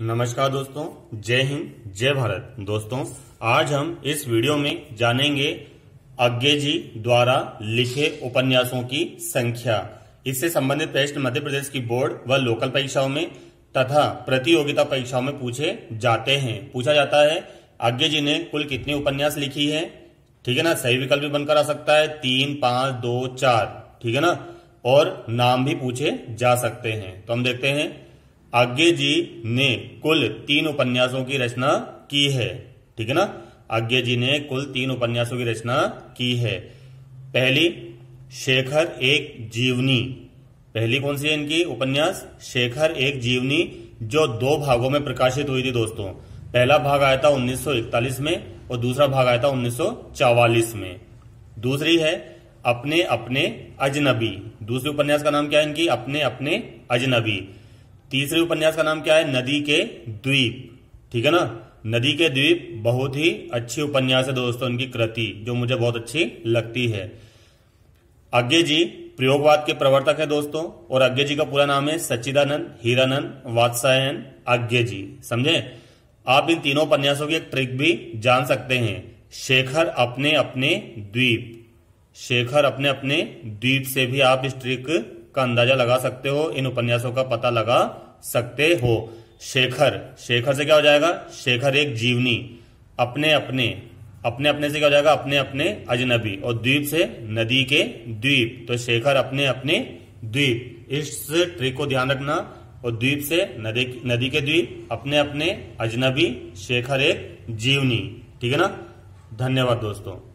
नमस्कार दोस्तों, जय हिंद, जय भारत। दोस्तों, आज हम इस वीडियो में जानेंगे अज्ञे जी द्वारा लिखे उपन्यासों की संख्या। इससे संबंधित प्रश्न मध्य प्रदेश की बोर्ड व लोकल परीक्षाओं में तथा प्रतियोगिता परीक्षाओं में पूछे जाते हैं। पूछा जाता है अज्ञे जी ने कुल कितनी उपन्यास लिखी है? ठीक है ना? सही विकल्प भी बनकर आ सकता है। तीन, पाँच, दो, चार। ठीक है ना? और नाम भी पूछे जा सकते हैं। तो हम देखते हैं। आज्ञे जी ने कुल तीन उपन्यासों की रचना की है। ठीक है ना? आज्ञे जी ने कुल तीन उपन्यासों की रचना की है। पहली, शेखर एक जीवनी। पहली कौन सी है इनकी उपन्यास? शेखर एक जीवनी, जो दो भागों में प्रकाशित हुई थी दोस्तों। पहला भाग आया था 1941 में और दूसरा भाग आया था 1944 में। दूसरी है, अपने अपने अजनबी। दूसरी उपन्यास का नाम क्या है इनकी? अपने अपने अजनबी। तीसरे उपन्यास का नाम क्या है? नदी के द्वीप। ठीक है ना? नदी के द्वीप बहुत ही अच्छी उपन्यास है दोस्तों, इनकी कृति, जो मुझे बहुत अच्छी लगती है। आज्ञे जी प्रयोगवाद के प्रवर्तक है दोस्तों, और आज्ञे जी का पूरा नाम है सच्चिदानंद हीरानंद वात्सायन आज्ञे जी। समझे? आप इन तीनों उपन्यासों की एक ट्रिक भी जान सकते हैं। शेखर अपने अपने द्वीप। शेखर अपने अपने द्वीप से भी आप इस ट्रिक का अंदाज़ा लगा सकते हो, इन उपन्यासों का पता लगा सकते हो। शेखर शेखर से क्या हो जाएगा? शेखर एक जीवनी, अपने अपने अपने अपने से क्या हो जाएगा? अपने अपने अजनबी, और द्वीप से नदी के द्वीप। तो शेखर अपने अपने द्वीप। इस ट्रिक को ध्यान रखना, और द्वीप से नदी नदी के द्वीप, अपने अपने अजनबी, शेखर एक जीवनी। ठीक है ना? धन्यवाद दोस्तों।